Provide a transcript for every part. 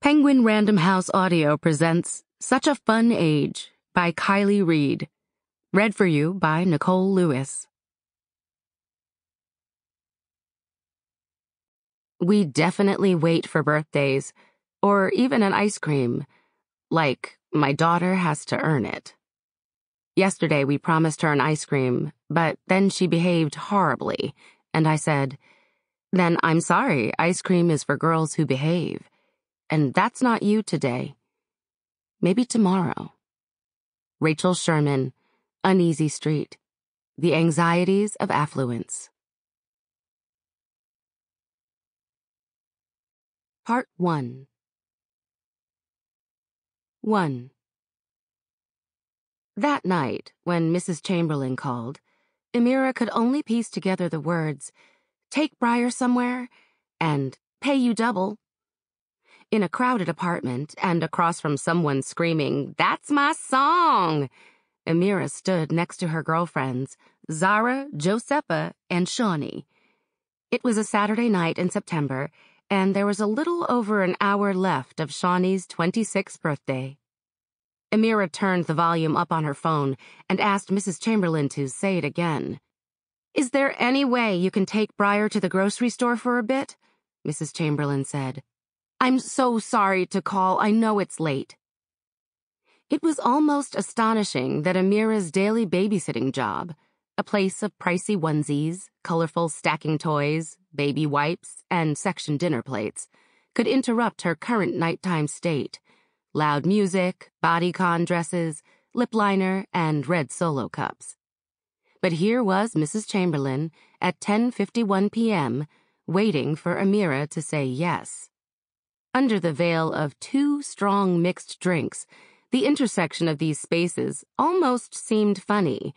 Penguin Random House Audio presents Such a Fun Age by Kiley Reid. Read for you by Nicole Lewis. We definitely wait for birthdays, or even an ice cream. Like, my daughter has to earn it. Yesterday we promised her an ice cream, but then she behaved horribly, and I said, Then I'm sorry, ice cream is for girls who behave. And that's not you today. Maybe tomorrow. Rachel Sherman, Uneasy Street. The Anxieties of Affluence. Part 1 1. That night, when Mrs. Chamberlain called, Emira could only piece together the words, take Briar somewhere, and pay you double in a crowded apartment and across from someone screaming, That's my song! Emira stood next to her girlfriends, Zara, Josepha, and Shawnee. It was a Saturday night in September, and there was a little over an hour left of Shawnee's 26th birthday. Emira turned the volume up on her phone and asked Mrs. Chamberlain to say it again. Is there any way you can take Briar to the grocery store for a bit? Mrs. Chamberlain said. I'm so sorry to call. I know it's late. It was almost astonishing that Emira's daily babysitting job, a place of pricey onesies, colorful stacking toys, baby wipes, and section dinner plates, could interrupt her current nighttime state. Loud music, bodycon dresses, lip liner, and red solo cups. But here was Mrs. Chamberlain at 10:51 p.m., waiting for Emira to say yes. Under the veil of two strong mixed drinks, the intersection of these spaces almost seemed funny.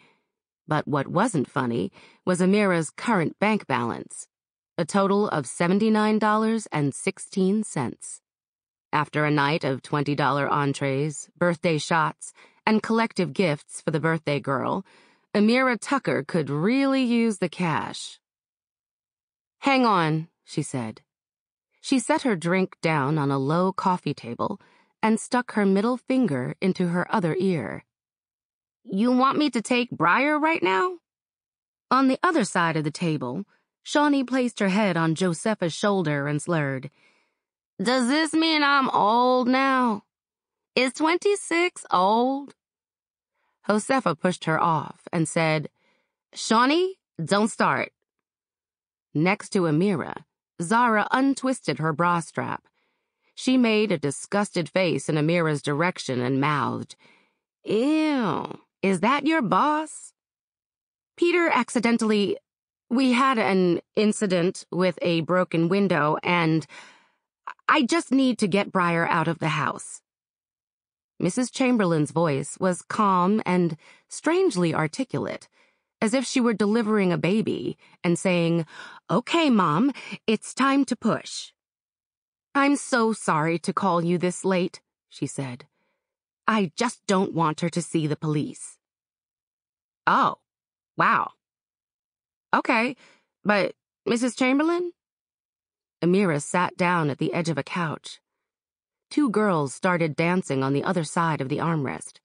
But what wasn't funny was Emira's current bank balance, a total of $79.16. After a night of $20 entrees, birthday shots, and collective gifts for the birthday girl, Emira Tucker could really use the cash. Hang on, she said. She set her drink down on a low coffee table and stuck her middle finger into her other ear. You want me to take Briar right now? On the other side of the table, Shawnee placed her head on Josepha's shoulder and slurred. Does this mean I'm old now? Is 26 old? Josepha pushed her off and said, Shawnee, don't start. Next to Emira, Zara untwisted her bra strap. She made a disgusted face in Emira's direction and mouthed, Ew, is that your boss? Peter accidentally. We had an incident with a broken window, and I just need to get Briar out of the house. Mrs. Chamberlain's voice was calm and strangely articulate as if she were delivering a baby and saying, Okay, Mom, it's time to push. I'm so sorry to call you this late, she said. I just don't want her to see the police. Oh, wow. Okay, but Mrs. Chamberlain? Emira sat down at the edge of a couch. Two girls started dancing on the other side of the armrest.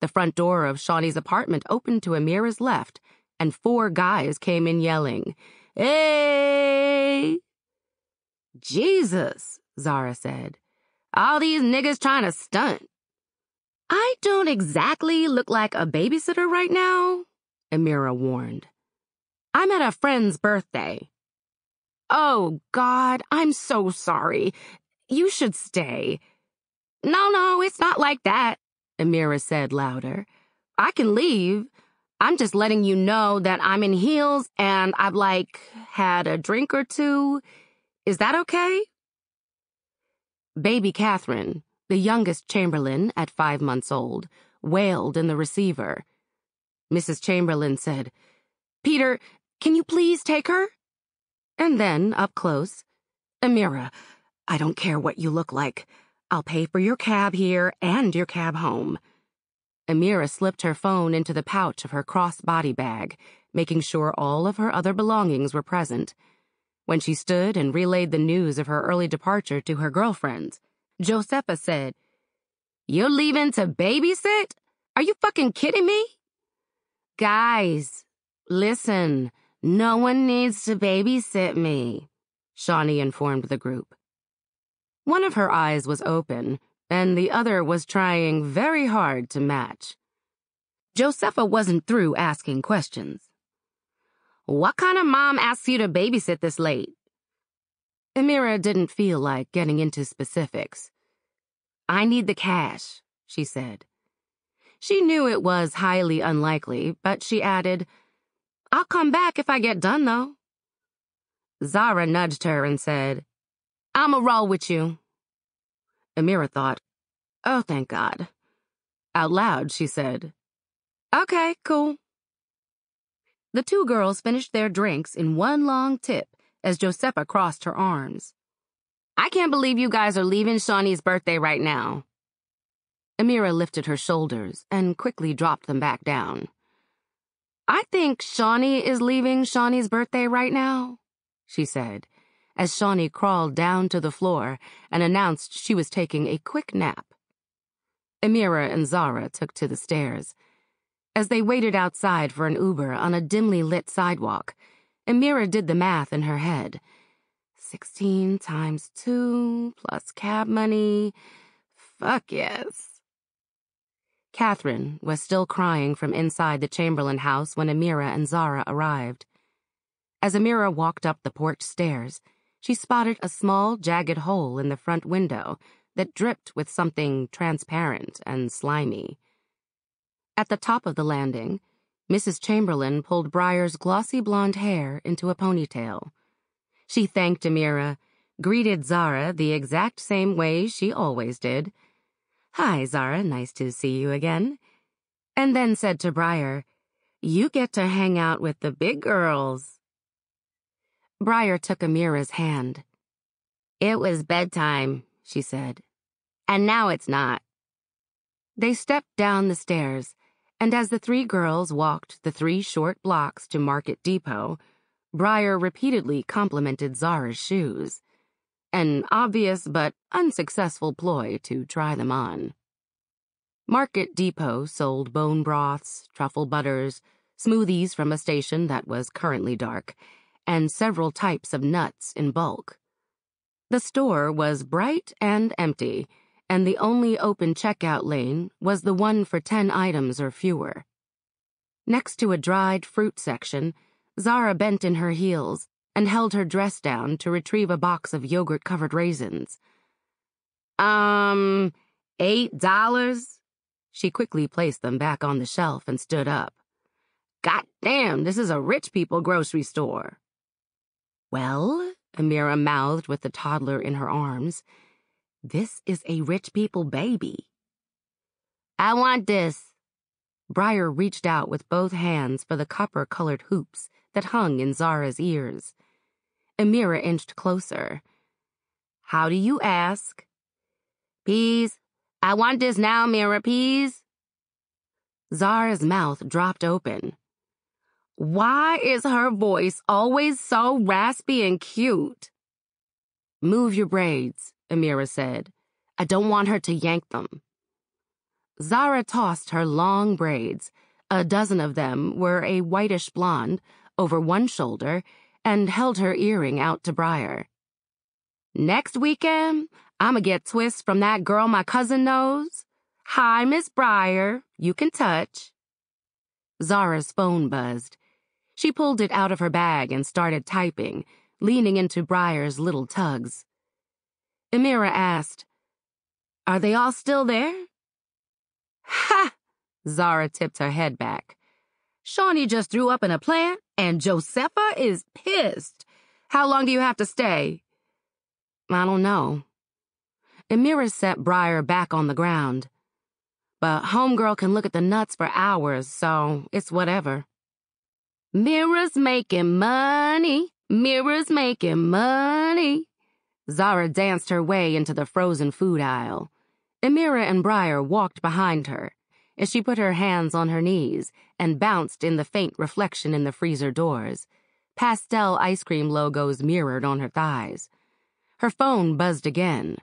The front door of Shawnee's apartment opened to Emira's left, and four guys came in yelling, Hey! Jesus, Zara said. All these niggas trying to stunt. I don't exactly look like a babysitter right now, Emira warned. I'm at a friend's birthday. Oh, God, I'm so sorry. You should stay. No, no, it's not like that, Emira said louder. I can leave. I'm just letting you know that I'm in heels and I've like had a drink or two. Is that okay? Baby Catherine, the youngest Chamberlain at five months old, wailed in the receiver. Mrs. Chamberlain said, Peter, can you please take her? And then, up close, Emira, I don't care what you look like. I'll pay for your cab here and your cab home. Emira slipped her phone into the pouch of her cross-body bag, making sure all of her other belongings were present. When she stood and relayed the news of her early departure to her girlfriends, Josepha said, You're leaving to babysit? Are you fucking kidding me? Guys, listen, no one needs to babysit me, Shawnee informed the group. One of her eyes was open, and the other was trying very hard to match. Josepha wasn't through asking questions. What kind of mom asks you to babysit this late? Emira didn't feel like getting into specifics. I need the cash, she said. She knew it was highly unlikely, but she added, I'll come back if I get done, though. Zara nudged her and said, I'ma roll with you. Emira thought, Oh, thank God. Out loud, she said, Okay, cool. The two girls finished their drinks in one long tip as Josepha crossed her arms. I can't believe you guys are leaving Shawnee's birthday right now. Emira lifted her shoulders and quickly dropped them back down. I think Shawnee is leaving Shawnee's birthday right now, she said, as Shawnee crawled down to the floor and announced she was taking a quick nap. Emira and Zara took to the stairs. As they waited outside for an Uber on a dimly lit sidewalk, Emira did the math in her head. Sixteen times two plus cab money. Fuck yes. Catherine was still crying from inside the Chamberlain house when Emira and Zara arrived. As Emira walked up the porch stairs, she spotted a small, jagged hole in the front window that dripped with something transparent and slimy. At the top of the landing, Mrs. Chamberlain pulled Briar's glossy blonde hair into a ponytail. She thanked Emira, greeted Zara the exact same way she always did, Hi, Zara, nice to see you again. And then said to Briar, You get to hang out with the big girls. Briar took Emira's hand. It was bedtime, she said. And now it's not. They stepped down the stairs, and as the three girls walked the three short blocks to Market Depot, Briar repeatedly complimented Zara's shoes an obvious but unsuccessful ploy to try them on. Market Depot sold bone broths, truffle butters, smoothies from a station that was currently dark, and several types of nuts in bulk. The store was bright and empty, and the only open checkout lane was the one for 10 items or fewer. Next to a dried fruit section, Zara bent in her heels and held her dress down to retrieve a box of yogurt covered raisins. Um, eight dollars? She quickly placed them back on the shelf and stood up. God damn, this is a rich people grocery store. Well, Emira mouthed with the toddler in her arms, this is a rich people baby. I want this. Briar reached out with both hands for the copper colored hoops that hung in Zara's ears. Emira inched closer. How do you ask? Peas. I want this now, Mira, peas. Zara's mouth dropped open. Why is her voice always so raspy and cute? Move your braids, Emira said. I don't want her to yank them. Zara tossed her long braids. A dozen of them were a whitish blonde over one shoulder and held her earring out to Briar. Next weekend, I'ma get twists from that girl my cousin knows. Hi, Miss Briar. You can touch. Zara's phone buzzed. She pulled it out of her bag and started typing, leaning into Briar's little tugs. Emira asked, Are they all still there? Ha! Zara tipped her head back. Shawnee just threw up in a plant, and Josepha is pissed. How long do you have to stay? I don't know. Emira set Briar back on the ground. But Homegirl can look at the nuts for hours, so it's whatever. Mira's making money. Mira's making money. Zara danced her way into the frozen food aisle. Emira and Briar walked behind her as she put her hands on her knees and bounced in the faint reflection in the freezer doors, pastel ice cream logos mirrored on her thighs. Her phone buzzed again.